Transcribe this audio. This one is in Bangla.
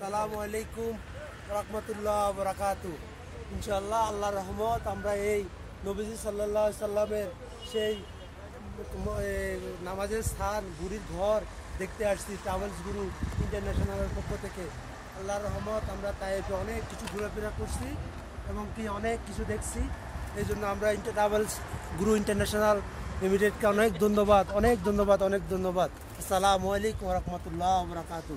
সালাম আলাইকুম রহমতুল্লাহ বরাকাতু ইনশাল্লাহ আল্লাহ রহমত আমরা এই নবীজি সাল্লাহ সাল্লামের সেই নামাজের স্থান গুরির ঘর দেখতে আসছি ট্রাভেলস গুরু ইন্টারন্যাশনালের পক্ষ থেকে। আল্লাহর রহমত, আমরা তাই অনেক কিছু ঘোরাফেরা করছি এবং কি অনেক কিছু দেখছি। এই জন্য আমরা ইন্টার ট্রাভেলস গুরু ইন্টারন্যাশনাল লিমিটেডকে অনেক ধন্যবাদ অনেক ধন্যবাদ অনেক ধন্যবাদ। আসসালামু আলাইকুম রহমতুল্লাহ বরাকাতু